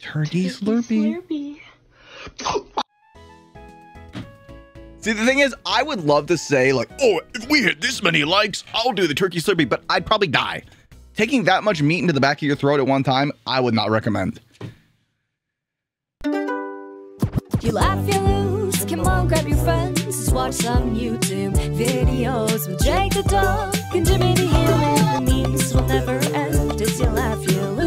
Turkey Slurpee. See, the thing is, I would love to say, like, oh, if we hit this many likes, I'll do the turkey slurpee, but I'd probably die. Taking that much meat into the back of your throat at one time, I would not recommend. You laugh, you lose. Come on, grab your friends. Let's watch some YouTube videos with Jake the dog and Jimmy the human. The memes will never end as you laugh, you lose.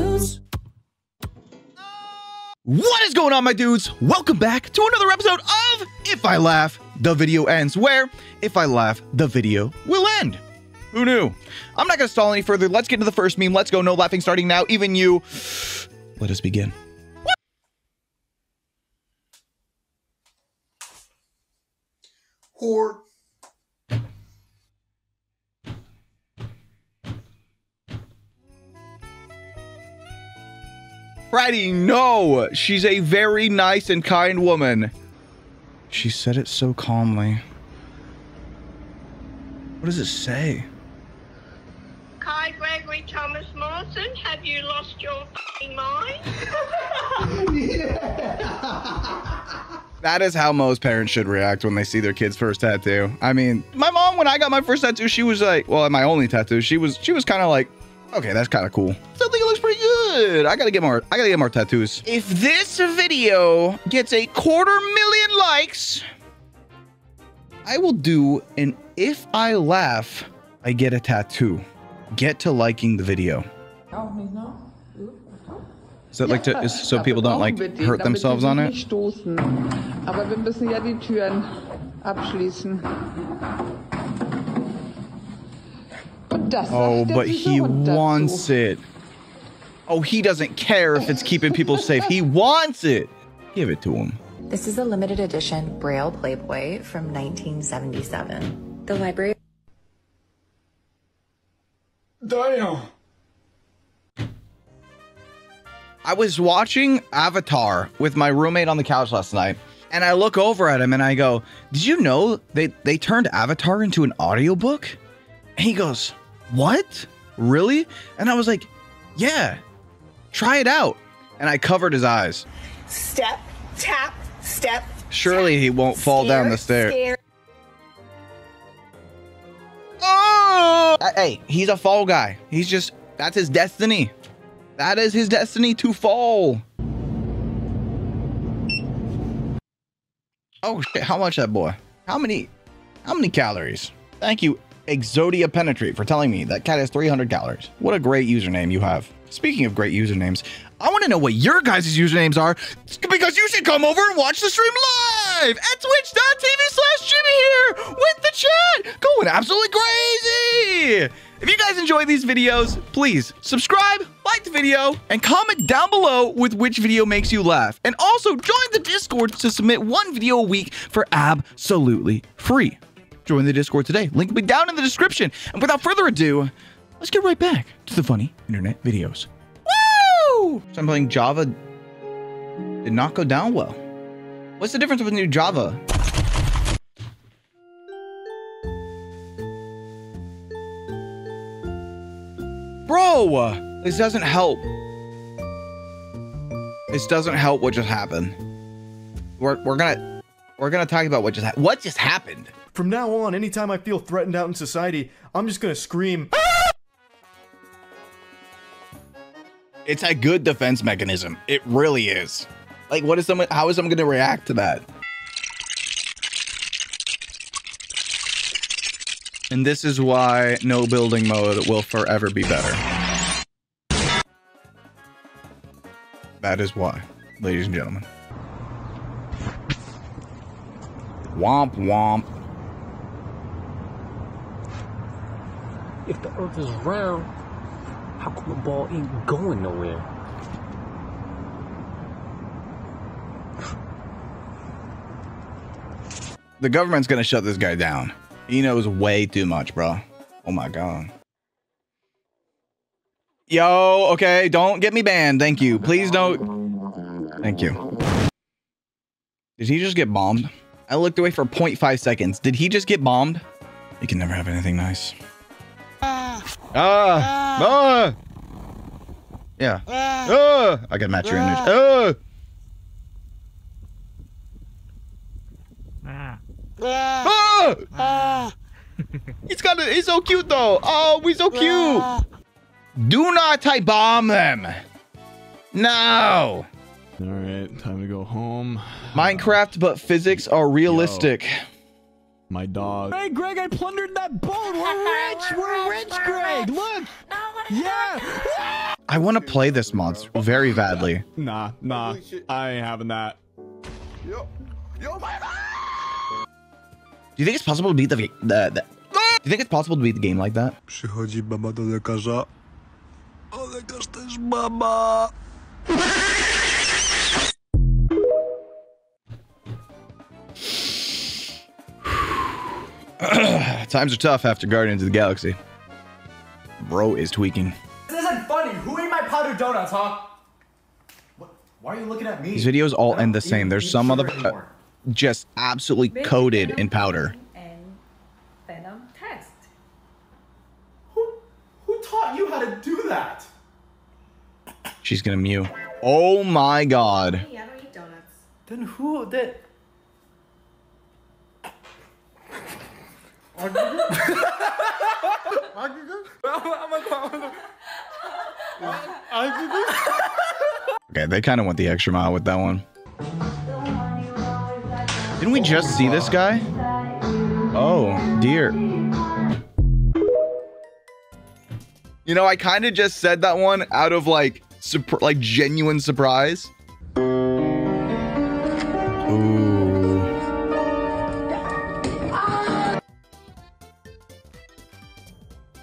What is going on, my dudes? Welcome back to another episode of If I Laugh, the video ends. Where, if I laugh, the video will end. Who knew? I'm not going to stall any further. Let's get to the first meme. Let's go. No laughing starting now. Even you. Let us begin. Whore. Freddy, no! She's a very nice and kind woman. She said it so calmly. What does it say? Kai Gregory Thomas Morrison, have you lost your f***ing mind? That is how most parents should react when they see their kid's first tattoo. I mean, my mom, when I got my first tattoo, she was like, well, my only tattoo, she was, she was kind of like, okay, that's kind of cool. So I think it looks pretty good. I gotta get more, I gotta get more tattoos. If this video gets a quarter million likes, I will do an if I laugh, I get a tattoo. Get to liking the video. Is that like to, is, so people don't like hurt themselves on it? Das Oh, but süße he Hund dazu. wants it. Oh, he doesn't care if it's keeping people safe. He wants it. Give it to him. This is a limited edition Braille Playboy from 1977. The library Damn. I was watching Avatar with my roommate on the couch last night, and I look over at him and I go, Did you know they, they turned Avatar into an audiobook? And he goes, What? Really? And I was like, Yeah, try it out. And I covered his eyes. step, tap, step. Surely he won't fall down the stairs. Oh! Hey, he's a fall guy. He's just, that's his destiny. That is his destiny to fall. Oh shit, how much that boy? How many, how many calories? Thank you, Exodia Penetrate, for telling me that cat has 300 calories. What a great username you have. Speaking of great usernames, I want to know what your guys' usernames are because you should come over and watch the stream live at twitch.tv slash Jimmy here with the chat going absolutely crazy. If you guys enjoy these videos, please subscribe, like the video, and comment down below with which video makes you laugh. And also join the Discord to submit one video a week for absolutely free. Join the Discord today. Link will be down in the description. And without further ado, let's get right back to the funny internet videos. Woo! So I'm playing Java. Did not go down well. What's the difference with new Java? Bro, this doesn't help. This doesn't help what just happened. We're, we're gonna we're gonna talk about what just. What just happened? From now on, anytime I feel threatened out in society, I'm just gonna scream. Ah! It's a good defense mechanism. It really is. Like, what is someone? How is someone to react to that? And this is why no building mode will forever be better. That is why, ladies and gentlemen. Womp womp. If the earth is round, how come the ball ain't going nowhere? The government's to shut this guy down. He knows way too much, bro. Oh my god. Yo, okay, don't get me banned. Thank you. Please don't. Thank you. Did he just get bombed? I looked away for 0.5 seconds. Did he just get bombed? You can never have anything nice. Ah! Ah! Yeah. Uh, I can match your energy. Uh. Ah! He's got it. He's so cute though. Oh, we so cute. Do not type bomb them. No. All right, time to go home. Minecraft, but physics are realistic. My dog. Hey, Greg, I plundered that boat. We're rich. We're rich, Greg. Look. Yeah. I want to play this mod very badly. Nah, nah, I ain't having that. Do you think it's possible to beat the the? the do you think it's possible to beat the game like that? Przychodzi baba do lekarza. O, lekarz też baba. Times are tough after Guardians of the Galaxy. Bro is tweaking. This isn't funny. Who ate my powdered donuts, huh? What? Why are you looking at me? These videos all end the same. There's some other anymore. just absolutely coated in powder. And Venom test. Who, who taught you how to do that? She's gonna mew. Oh my god. Hey, I don't eat donuts. Then who did? Okay, they kind of went the extra mile with that one. Didn't we just see this guy? Oh, dear. You know, I kind of just said that one out of like, like genuine surprise. Ooh.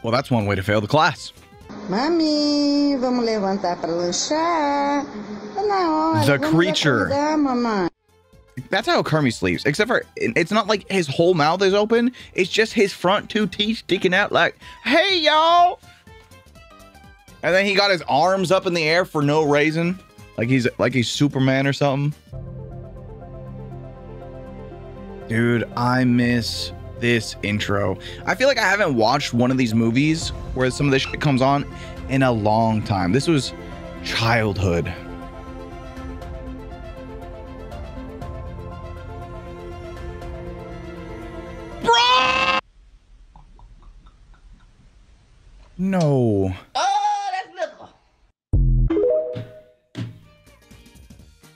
Well, that's one way to fail the class. Mami, vamos levantar para lanchar. Tá na hora. The vamos creature. acordar. That's how Kermit sleeps. Except for it's not like his whole mouth is open. It's just his front two teeth sticking out like, "Hey y'all!" And then he got his arms up in the air for no reason, like he's like he's Superman or something. Dude, I miss this intro. I feel like I haven't watched one of these movies where some of this shit comes on in a long time. This was childhood. No. Oh, that's little.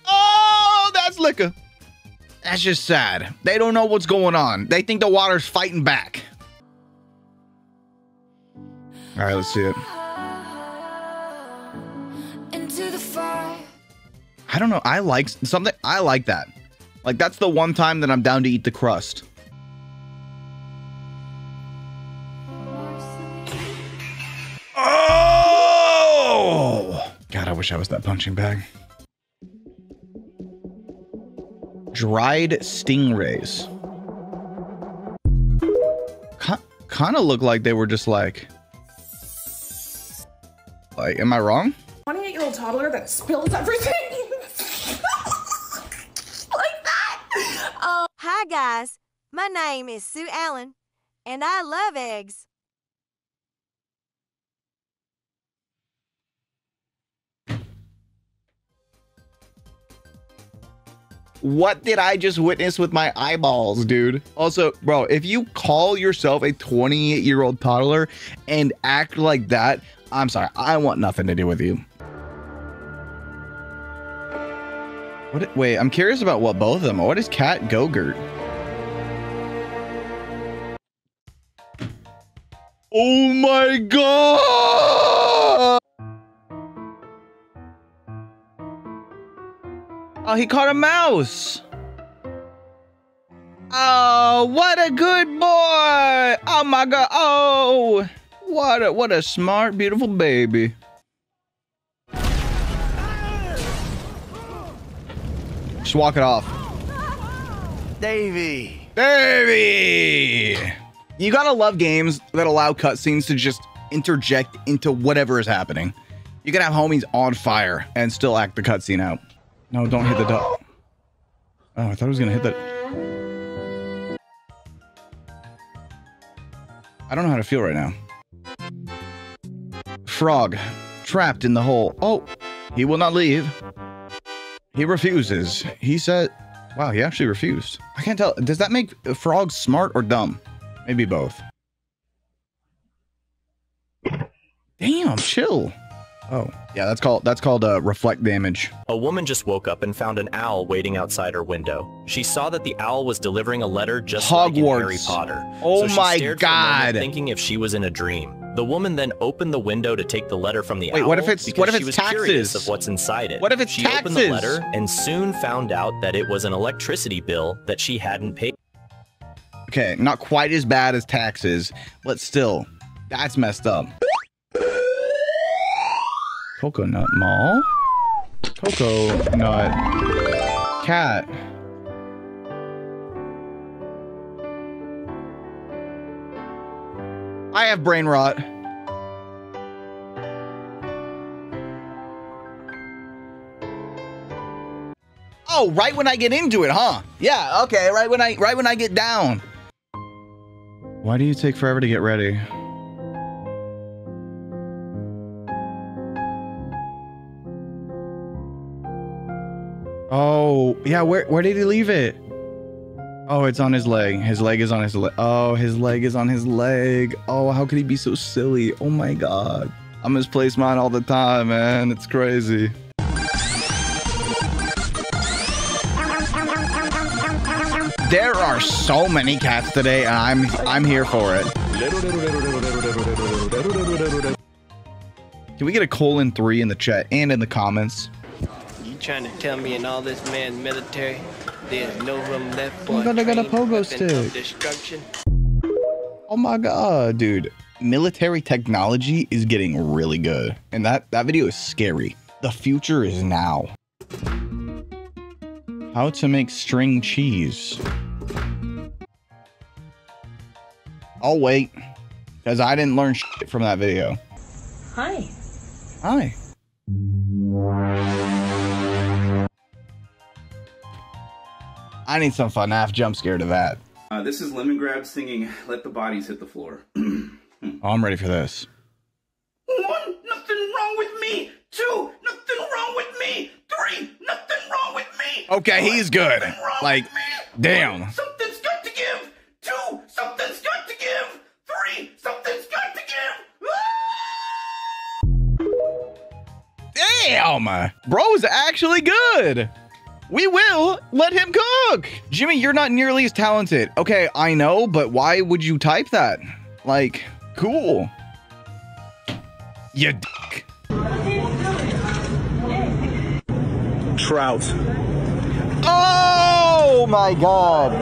Oh, that's liquor. That's just sad. They don't know what's going on. They think the water's fighting back. All right, let's see it. Into the fire. I don't know. I like something. I like that. Like that's the one time that I'm down to eat the crust. Oh! God, I wish I was that punching bag. Dried stingrays. Kind of look like they were just like. Like, am I wrong? 28 year old toddler that spills everything. like that. Um, Hi, guys. My name is Sue Allen, and I love eggs. What did I just witness with my eyeballs, dude? Also, bro, if you call yourself a 28 year old toddler and act like that, I'm sorry, I want nothing to do with you. What? Wait, I'm curious about what both of them. are. What is Cat Gogurt? Oh my god! Oh, he caught a mouse. Oh, what a good boy! Oh my god! Oh, what a what a smart, beautiful baby. Just walk it off. Davy. Davy. You gotta love games that allow cutscenes to just interject into whatever is happening. You can have homies on fire and still act the cutscene out. No, don't hit the dog. Oh, I thought I was gonna hit that. I don't know how to feel right now. Frog. trapped in the hole. Oh, he will not leave. He refuses. He said, wow, he actually refused. I can't tell. Does that make frogs smart or dumb? Maybe both. Damn, chill. Oh, yeah, that's called that's called uh, reflect damage. A woman just woke up and found an owl waiting outside her window. She saw that the owl was delivering a letter just like in Harry Potter. Oh so she my a moment, thinking if she was in a dream. The woman then opened the window to take the letter from the Wait, owl what if it's- what if she it's was curious taxes? of what's inside it. What if it's she opened the letter and soon found out that it was an electricity bill that she hadn't paid. Okay, not quite as bad as taxes, but still, that's messed up. Coconut Mall? Cocoa Nut Cat. I have brain rot. Oh, right when I get into it, huh? Yeah, okay, right when I right when I get down. Why do you take forever to get ready? Oh, yeah, where where did he leave it? Oh, it's on his leg. His leg is on his leg. Oh, his leg is on his leg. Oh, how could he be so silly? Oh my god. I misplace mine all the time, man. It's crazy. There are so many cats today, and I'm I'm here for it. Can we get a colon three in the chat and in the comments? You trying to tell me in all this man's military, there's no room left for Oh my God, I got a trained pogo weapon of stick. destruction? Oh my god, dude. Military technology is getting really good. And that, that video is scary. The future is now. How to make string cheese. I'll wait. Because I didn't learn shit from that video. Hi. Hi. I need some fun FNAF jump scare to that. Uh, this is Lemon Lemongrab singing "Let the Bodies Hit the Floor." Oh, I'm ready for this. One, nothing wrong with me. Two, nothing wrong with me. Three, nothing wrong with me. Okay, he's good. Like, damn. Something's got to give. Two, something's got to give. Three, something's got to give. Damn! Bro is actually good. We will let him cook. Jimmy, you're not nearly as talented. Okay, I know, but why would you type that? Like, cool. You dick. Trout. Oh my god.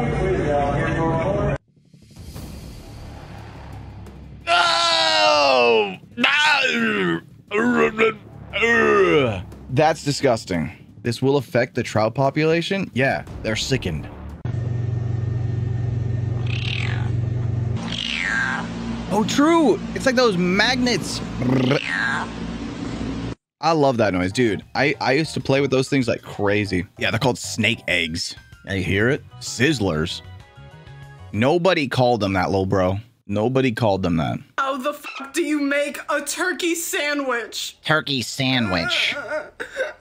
Oh! That's disgusting. This will affect the trout population? Yeah, they're sickened. Oh, true. It's like those magnets. I love that noise, dude. I, I used to play with those things like crazy. Yeah, they're called snake eggs. Yeah, you hear it? Sizzlers. Nobody called them that, little bro. Nobody called them that. How the fuck do you make a turkey sandwich? Turkey sandwich.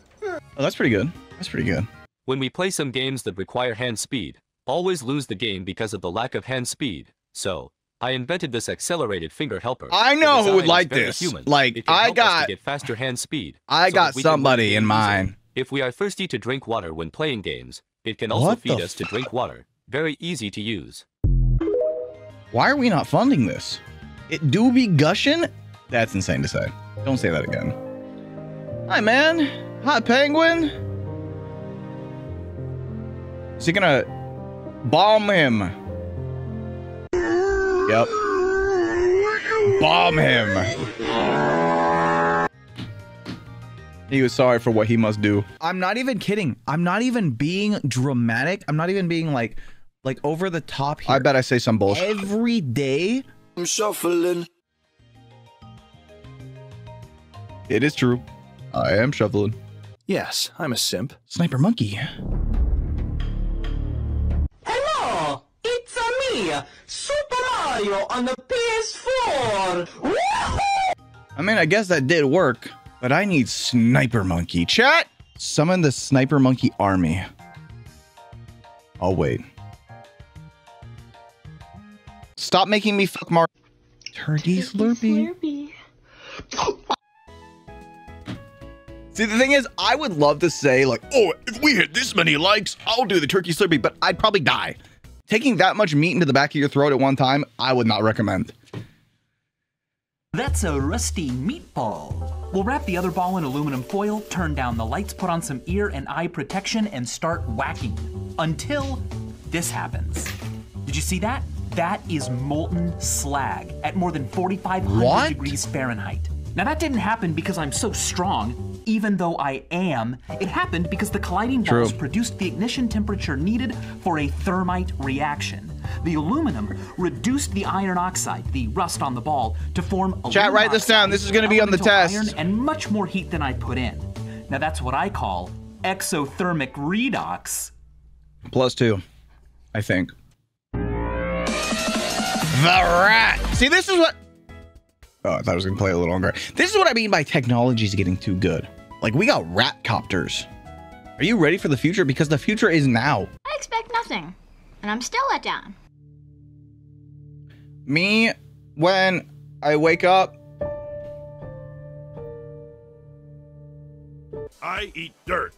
Oh, that's pretty good. That's pretty good. When we play some games that require hand speed, always lose the game because of the lack of hand speed. So, I invented this accelerated finger helper. I know who would like this. human. Like, It can I help us to got- get faster hand speed. I so got that we can win somebody in mind. If we are thirsty to drink water when playing games, it can also What feed us to drink water. Very easy to use. Why are we not funding this? It do be gushing? That's insane to say. Don't say that again. Hi, man. Hi, penguin. Is he gonna bomb him? Yep. Bomb him. He was sorry for what he must do. I'm not even kidding. I'm not even being dramatic. I'm not even being like like over the top here. I bet I say some bullshit. Every day I'm shuffling. It is true. I am shuffling. Yes, I'm a simp. Sniper monkey. Hello, it's a me, Super Mario on the PS4. I mean, I guess that did work. But I need Sniper Monkey. Chat! Summon the Sniper Monkey army. I'll wait. Stop making me fuck Mar- Turkey Slurpee. See, the thing is, I would love to say, like, oh, if we hit this many likes, I'll do the turkey slurpee, but I'd probably die. Taking that much meat into the back of your throat at one time, I would not recommend. That's a rusty meatball. We'll wrap the other ball in aluminum foil, turn down the lights, put on some ear and eye protection, and start whacking until this happens. Did you see that? That is molten slag at more than 4,500 What? degrees Fahrenheit. Now, that didn't happen because I'm so strong, even though I am. It happened because the colliding True. balls produced the ignition temperature needed for a thermite reaction. The aluminum reduced the iron oxide, the rust on the ball, to form Chat, write this down. This is gonna be on the test. iron, and much more heat than I put in. Now, that's what I call exothermic redox. Plus two, I think. The rat. See, this is what. Oh, I thought I was gonna play a little longer. This is what I mean by technology is getting too good. Like we got rat copters. Are you ready for the future? Because the future is now. I expect nothing, and I'm still let down. Me, when I wake up, I eat dirt.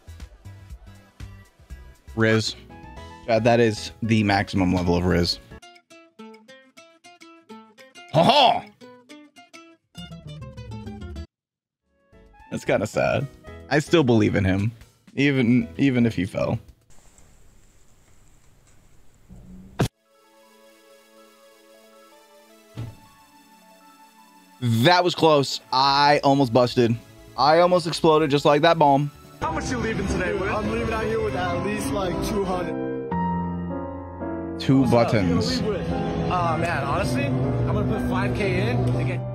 Riz. Chad, that is the maximum level of Riz. Ha That's kind of sad. I still believe in him, even even if he fell. That was close. I almost busted. I almost exploded just like that bomb. How much you leaving today with? I'm leaving out here with at least like 200. Two buttons. Uh, man, honestly, I'm gonna put 5k in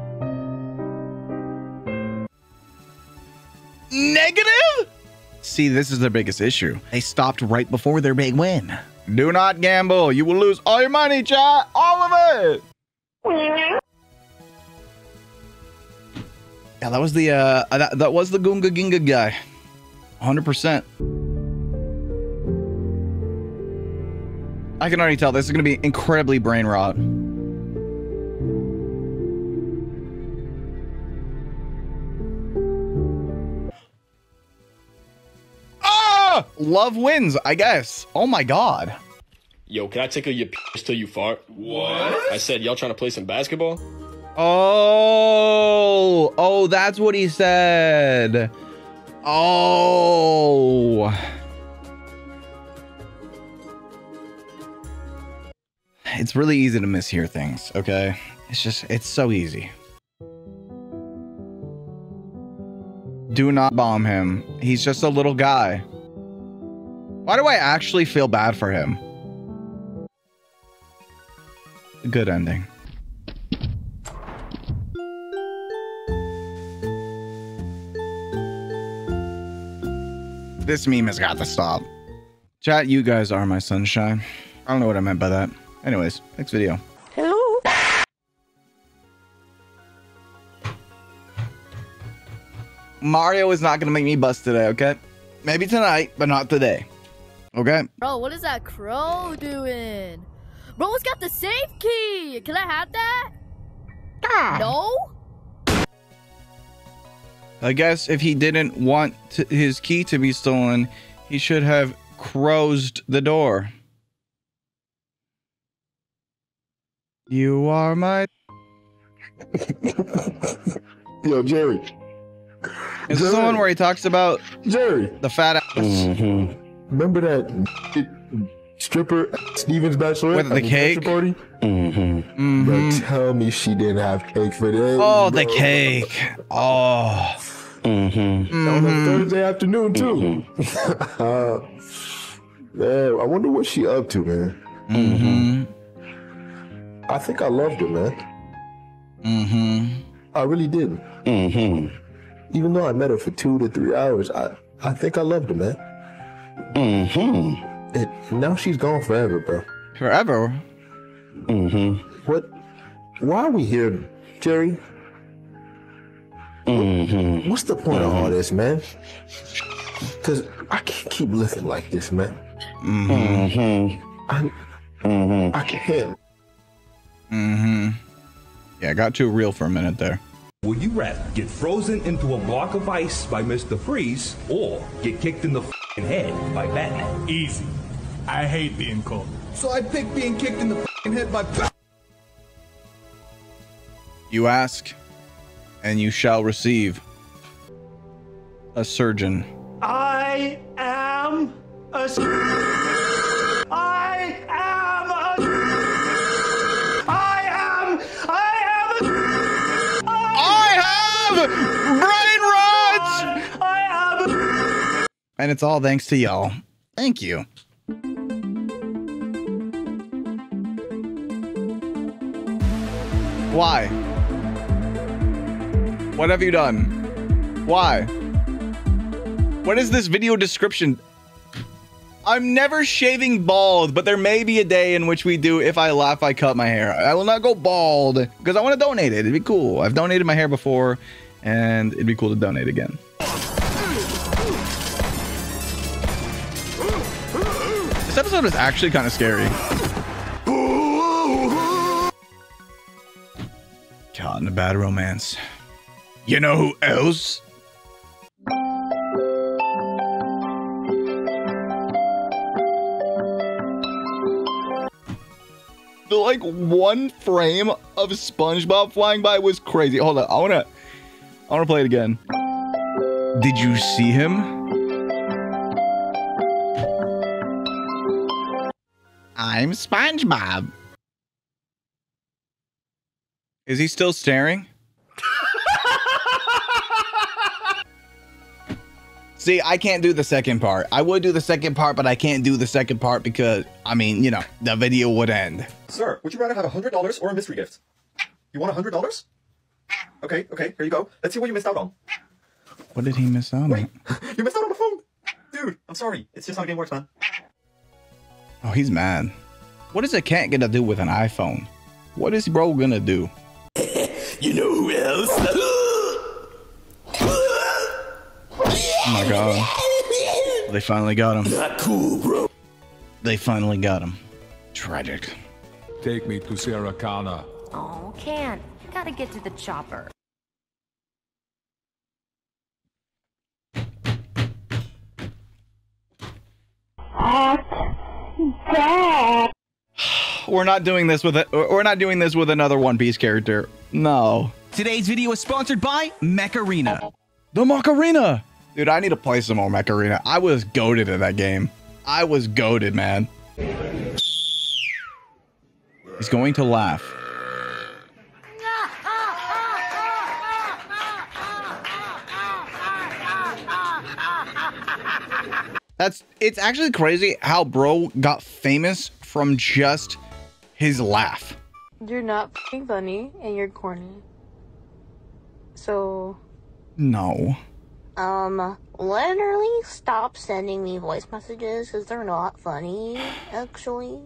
Negative? See, this is their biggest issue. They stopped right before their big win. Do not gamble. You will lose all your money, chat. All of it. Yeah, that was the uh that, that was the Gunga Ginga guy. 100%. I can already tell this is going to be incredibly brain rot. Love wins, I guess. Oh my god. Yo, can I tickle your piss till you fart? What? I said, y'all trying to play some basketball? Oh, oh, that's what he said. Oh. It's really easy to mishear things, okay? It's just, it's so easy. Do not bomb him. He's just a little guy. Why do I actually feel bad for him? Good ending. This meme has got to stop. Chat, you guys are my sunshine. I don't know what I meant by that. Anyways, next video. Hello? Mario is not gonna make me bust today, okay? Maybe tonight, but not today. Okay? Bro, what is that crow doing? Bro, it's got the safe key. Can I have that? No? I guess if he didn't want to, his key to be stolen, he should have closed the door. You are my. Yo, Jerry. Is this the one where he talks about Jerry the fat ass? Mm-hmm. Remember that stripper at Steven's bachelorette With the cake? bachelor party? Mm-hmm. Bro, tell me she didn't have cake for days. Oh, the cake. Oh. Mm-hmm. On a Thursday afternoon too. uh, man, I wonder what she up to, man. Mm-hmm. I think I loved her, man. Mm-hmm. I really did. Mm-hmm. Even though I met her for two to three hours, I, I think I loved her, man. Mm-hmm. And now she's gone forever, bro. Forever? Mm-hmm. What? Why are we here, Jerry? Mm-hmm. What's the point of all this, man? Cause I can't keep living like this, man. Mm-hmm. I, Mhm. I can't. Mm-hmm. Yeah, I got too real for a minute there. Will you rather get frozen into a block of ice by Mr. Freeze or get kicked in the fing head by Batman? Easy. I hate being cold. So I pick being kicked in the fing head by Batman. You ask, and you shall receive. A surgeon. I am a. I am a. I am. I am a. I have And it's all thanks to y'all. Thank you. Why? What have you done? Why? What is this video description? I'm never shaving bald, but there may be a day in which we do if I laugh, I cut my hair. I will not go bald because I want to donate it. It'd be cool. I've donated my hair before and it'd be cool to donate again. This episode is actually kind of scary. Caught in a bad romance. You know who else? The like one frame of SpongeBob flying by was crazy. Hold on, I wanna, I wanna play it again. Did you see him? I'm SpongeBob. Is he still staring? See, I can't do the second part. I would do the second part, but I can't do the second part because, I mean, you know, the video would end. Sir, would you rather have $100 or a mystery gift? You want $100? Okay, okay, here you go. Let's see what you missed out on. What did he miss out on? You missed out on the phone! Dude, I'm sorry. It's just how the game works, man. Oh, he's mad. What is a cat gonna do with an iPhone? What is bro gonna do? You know who else? Oh my god. They finally got him. Not cool, bro. They finally got him. Tragic. Take me to Sarah Connor. Oh, can't. Gotta get to the chopper. We're not doing this with it. We're not doing this with another One Piece character. No. Today's video is sponsored by Mech Arena. The Macarena! Dude, I need to play some more Macarena. I was goaded at that game. I was goaded, man. He's going to laugh. That's it's actually crazy how bro got famous from just his laugh. You're not f***ing funny and you're corny. So, No. um, literally stop sending me voice messages because they're not funny, actually.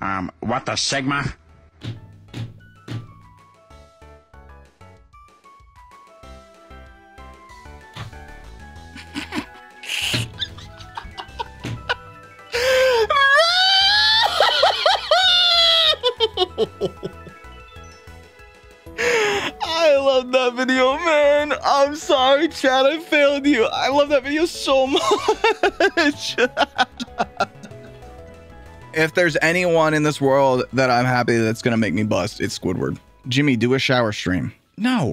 Um, what the Sigma? I love that video, man. I'm sorry, Chad. I failed you. I love that video so much. if there's anyone in this world that I'm happy that's gonna make me bust, it's Squidward. Jimmy, do a shower stream. No.